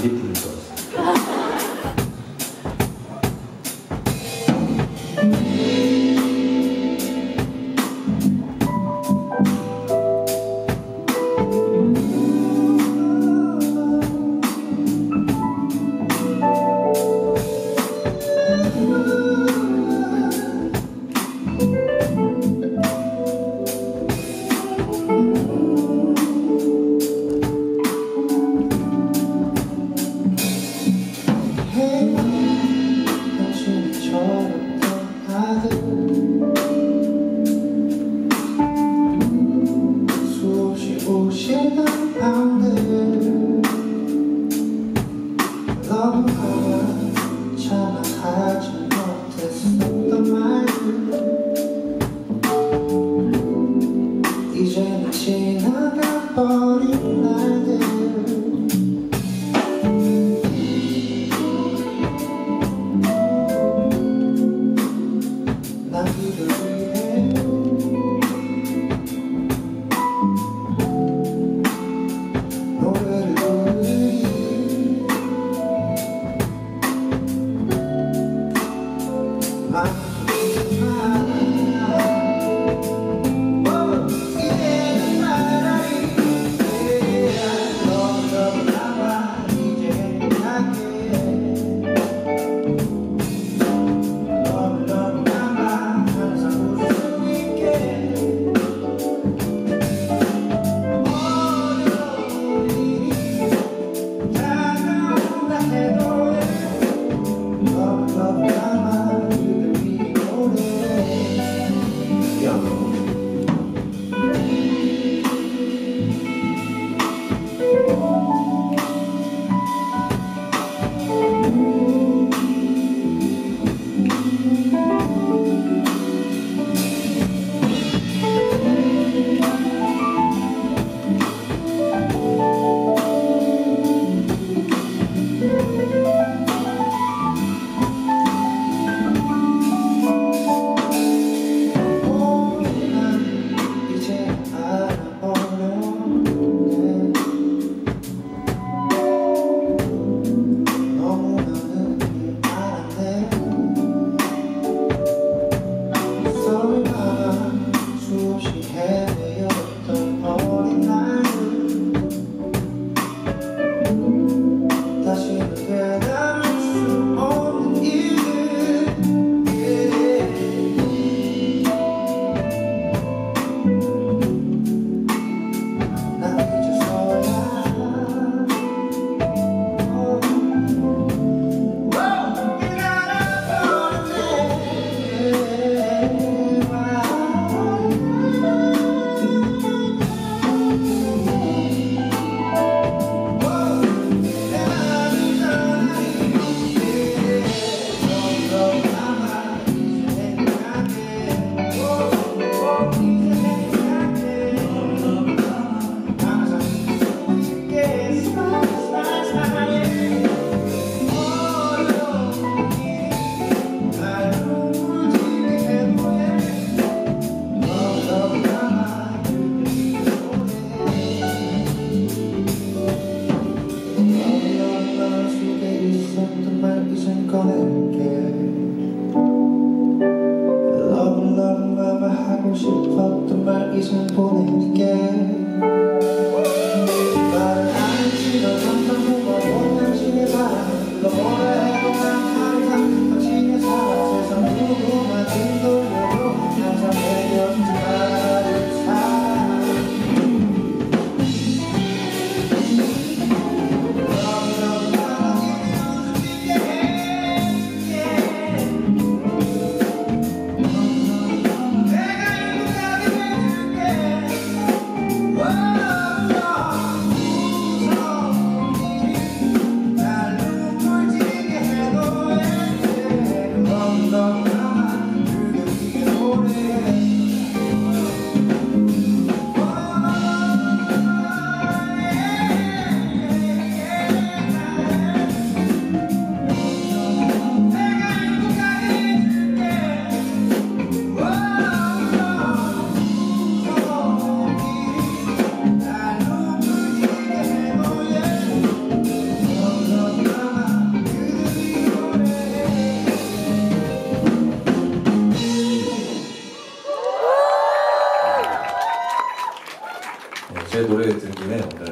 Di 能走 I'm shit fucked up, but it's been pulling again. 노래 들리네요. 네.